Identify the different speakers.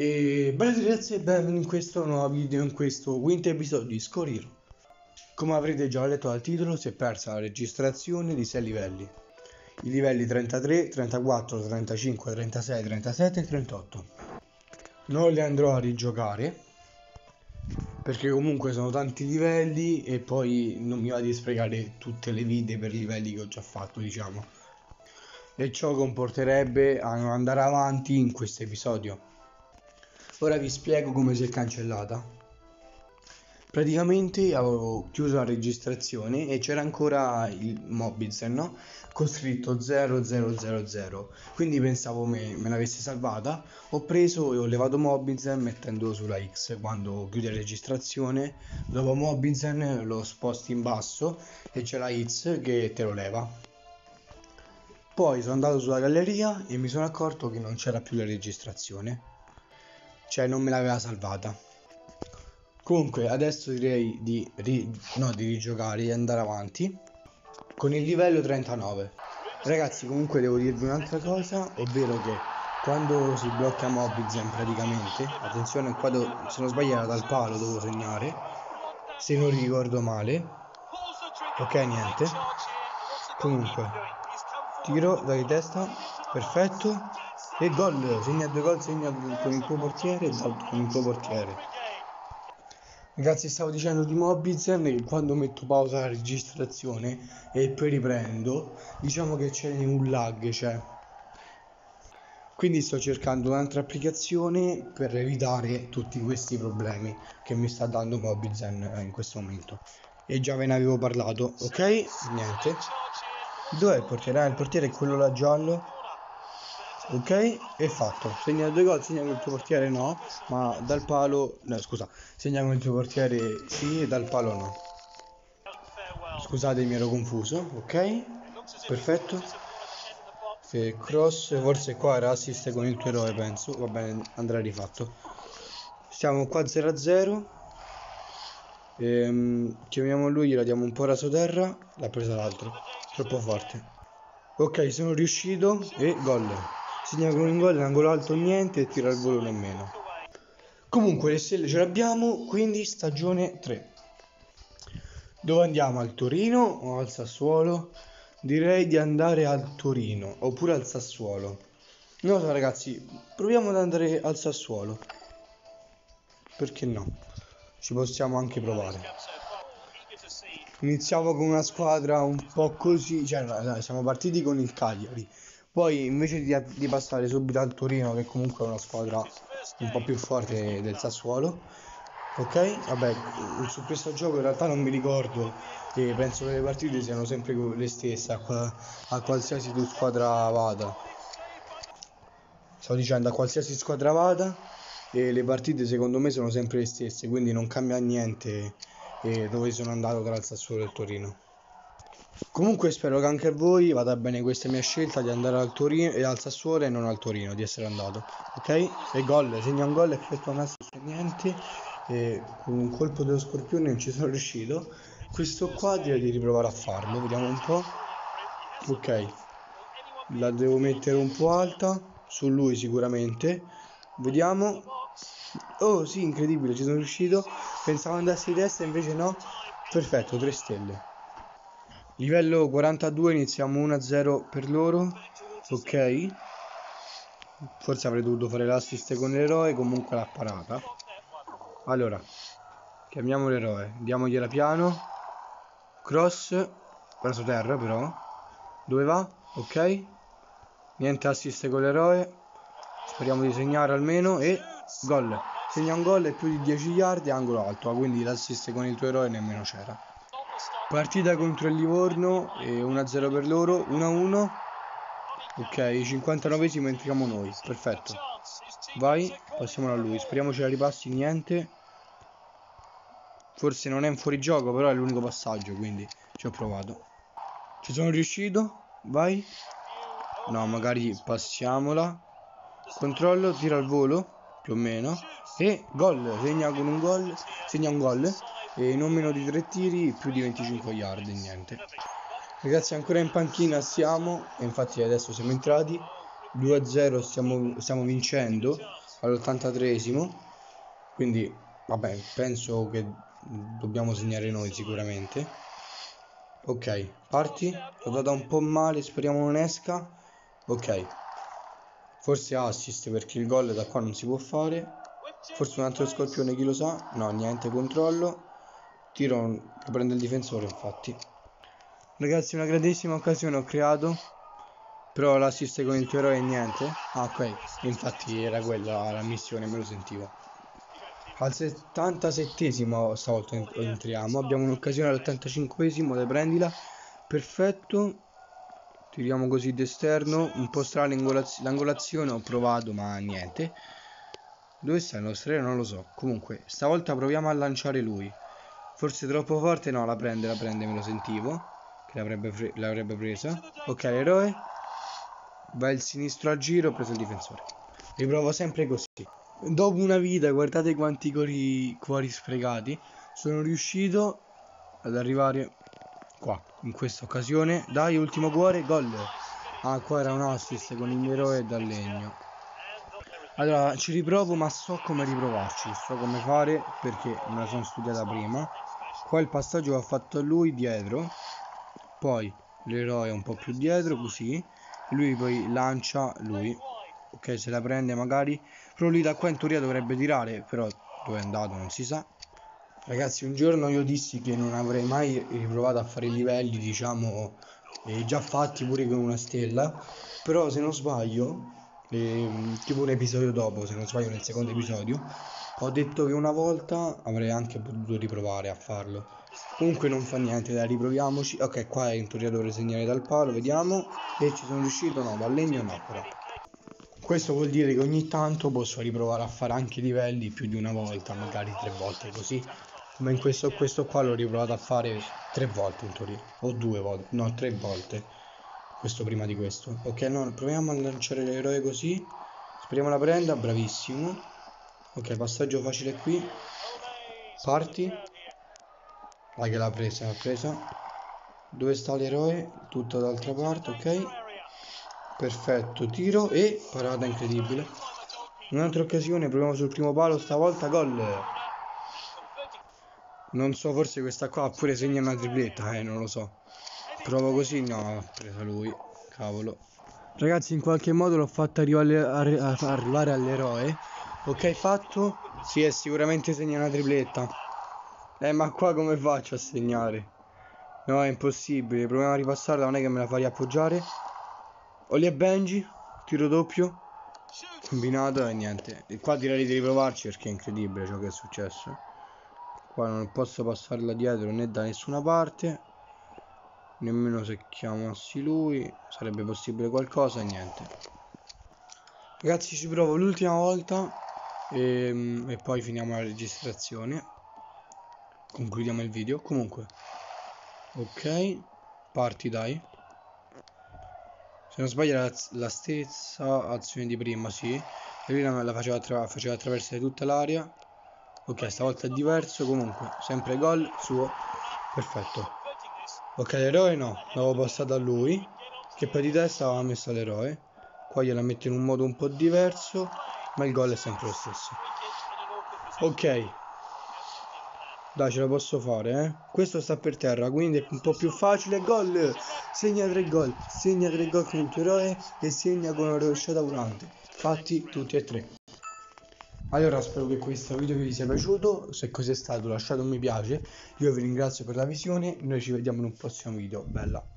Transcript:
Speaker 1: E bella ragazzi e benvenuti in questo nuovo video, in questo quinto episodio di Scoriro. Come avrete già letto dal titolo si è persa la registrazione di 6 livelli. I livelli 33, 34, 35, 36, 37 e 38. Non li andrò a rigiocare perché comunque sono tanti livelli e poi non mi va di sprecare tutte le vite per i livelli che ho già fatto diciamo. E ciò comporterebbe a non andare avanti in questo episodio Ora vi spiego come si è cancellata. Praticamente avevo chiuso la registrazione e c'era ancora il Mobizen, no? Con scritto 0000. Quindi pensavo me, me l'avesse salvata. Ho preso e ho levato Mobizen mettendo sulla X quando chiude la registrazione. Dopo Mobizen lo sposti in basso e c'è la X che te lo leva. Poi sono andato sulla galleria e mi sono accorto che non c'era più la registrazione cioè non me l'aveva salvata. Comunque adesso direi di, ri, no, di rigiocare e andare avanti. Con il livello 39 ragazzi comunque devo dirvi un'altra cosa ovvero che quando si blocca Mobizen praticamente attenzione qua do, se non sbaglio era dal palo devo segnare se non ricordo male. Ok niente. Comunque tiro da di testa perfetto e gol, segna due gol, segna con il tuo portiere e con il tuo portiere. Ragazzi, stavo dicendo di Mobizen che quando metto pausa la registrazione e poi riprendo, diciamo che c'è un lag, cioè. Quindi sto cercando un'altra applicazione per evitare tutti questi problemi che mi sta dando Mobizen in questo momento. E già ve ne avevo parlato, ok? Niente. Dov'è il portiere? Ah, il portiere è quello là giallo ok? È fatto. Segna due gol segna con il tuo portiere no. Ma dal palo no scusa. Segna con il tuo portiere sì e dal palo no. Scusate mi ero confuso. Ok? Perfetto. E cross forse qua era assist con il tuo eroe penso. Va bene andrà rifatto. Siamo qua 0 a 0 ehm, chiamiamo lui gliela diamo un po' raso terra l'ha presa l'altro. Troppo forte. Ok sono riuscito. E gol segna con un gol in angolo alto niente e tira il volo nemmeno. Comunque le stelle ce l'abbiamo quindi stagione 3 dove andiamo? Al Torino o al Sassuolo? Direi di andare al Torino oppure al Sassuolo. Non lo so ragazzi proviamo ad andare al Sassuolo. Perché no? Ci possiamo anche provare. Iniziamo con una squadra un po' così cioè siamo partiti con il Cagliari poi invece di, di, passare subito al Torino, che comunque è una squadra un po' più forte del Sassuolo, ok? Vabbè, su questo gioco in realtà non mi ricordo e penso che le partite siano sempre le stesse a, a qualsiasi tu squadra vada. Sto dicendo a qualsiasi squadra vada e le partite secondo me sono sempre le stesse, quindi non cambia niente dove sono andato tra il Sassuolo e il Torino. Comunque spero che anche a voi vada bene questa mia scelta di andare al Torino e al Sassuolo e non al Torino, di essere andato. Ok? E gol, segna un gol, effettua un assist e niente. E con un colpo dello scorpione non ci sono riuscito. Questo qua direi di riprovare a farlo, vediamo un po'. Ok. La devo mettere un po' alta, su lui sicuramente. Vediamo. Oh sì, incredibile, ci sono riuscito. Pensavo andassi di destra, invece no. Perfetto, 3 stelle. Livello 42 iniziamo 1-0 per loro. Ok. Forse avrei dovuto fare l'assist con l'eroe, comunque l'ha parata. Allora, chiamiamo l'eroe, diamogliela piano. Cross, preso terra però. Dove va? Ok. Niente assist con l'eroe. Speriamo di segnare almeno e gol. Segna un gol e più di 10 yard angolo alto, quindi l'assist con il tuo eroe nemmeno c'era. Partita contro il Livorno, 1-0 per loro, 1-1. Ok, 59esimo entriamo noi, perfetto. Vai, passiamo a lui, speriamo ce la ripassi, niente. Forse non è un fuorigioco, però è l'unico passaggio, quindi ci ho provato. Ci sono riuscito, vai. No, magari passiamola. Controllo, tira al volo, più o meno. E gol, segna con un gol, segna un gol e non meno di 3 tiri più di 25 yard niente. Ragazzi ancora in panchina siamo e infatti adesso siamo entrati. 2-0 stiamo, stiamo vincendo all'83esimo quindi vabbè penso che dobbiamo segnare noi sicuramente. Ok parti. L'ho data un po' male speriamo non esca. Ok. Forse assist perché il gol da qua non si può fare. Forse un altro scorpione chi lo sa? No niente controllo tiro che prende il difensore infatti. Ragazzi una grandissima occasione ho creato però l'assist con il tuo eroe è niente. Ah ok infatti era quella la missione me lo sentivo. Al 77esimo stavolta entriamo. Abbiamo un'occasione all'85esimo dai prendila. Perfetto. Tiriamo così d'esterno. Un po' strana l'angolazione ho provato ma niente. Dove sta il nostro aereo non lo so. Comunque stavolta proviamo a lanciare lui forse troppo forte? No la prende la prende me lo sentivo. Che l'avrebbe, presa. Ok l'eroe. Va il sinistro a giro ho preso il difensore. Riprovo sempre così. Dopo una vita guardate quanti cuori, cuori sprecati sono riuscito ad arrivare qua in questa occasione. Dai ultimo cuore gol. Ah qua era un assist con il mio eroe dal legno. Allora ci riprovo ma so come riprovarci so come fare perché me la sono studiata prima qua il passaggio va fatto a lui dietro poi l'eroe un po' più dietro così lui poi lancia lui ok se la prende magari però lui da qua in teoria dovrebbe tirare però dove è andato non si sa. Ragazzi, un giorno io dissi che non avrei mai riprovato a fare i livelli, diciamo, eh, già fatti pure con una stella, però se non sbaglio, eh, tipo un episodio dopo, se non sbaglio nel secondo episodio, ho detto che una volta avrei anche potuto riprovare a farlo. Comunque non fa niente, dai, riproviamoci. Ok, qua in teoria dovrei segnare dal palo, vediamo. E ci sono riuscito? No, dal legno no, però. Questo vuol dire che ogni tanto posso riprovare a fare anche livelli più di una volta, magari tre volte così ma in questo, questo qua l'ho riprovato a fare tre volte in teoria o due volte no tre volte questo prima di questo. Ok no proviamo a lanciare l'eroe così. Speriamo la prenda bravissimo. Ok passaggio facile qui. Parti. Vai che l'ha presa l'ha presa. Dove sta l'eroe? Tutto dall'altra parte ok. Perfetto tiro e parata incredibile. Un'altra occasione proviamo sul primo palo stavolta gol. Non so, forse questa qua pure segna una tripletta, eh, non lo so. Provo così, no, ha preso lui, cavolo. Ragazzi, in qualche modo l'ho fatta arrivare, arrivare all'eroe. Ok, fatto? Sì, è sicuramente segna una tripletta. Eh, ma qua come faccio a segnare? No, è impossibile. Proviamo a ripassarla, non è che me la fa riappoggiare. Oli e Benji, tiro doppio. Combinato e niente. E qua direi di riprovarci perché è incredibile ciò che è successo qua non posso passarla dietro né da nessuna parte nemmeno se chiamassi lui sarebbe possibile qualcosa niente. Ragazzi ci provo l'ultima volta e, ehm, e, poi finiamo la registrazione. Concludiamo il video. Comunque ok parti dai. Se non sbaglio la, la stessa azione di prima sì. E lui la faceva, attra faceva attraversare tutta l'area ok stavolta è diverso comunque sempre gol suo. Perfetto ok l'eroe no l'avevo passato a lui che poi di testa aveva messo l'eroe. Qua gliela metto in un modo un po' diverso ma il gol è sempre lo stesso. Ok. Dai ce la posso fare eh. Questo sta per terra quindi è un po' più facile. Gol! Segna tre gol segna tre gol con il tuo eroe e segna con una rovesciata volante. Fatti tutti e tre allora spero che questo video vi sia piaciuto, se così è stato lasciate un mi piace, io vi ringrazio per la visione, noi ci vediamo in un prossimo video, bella!